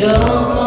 don't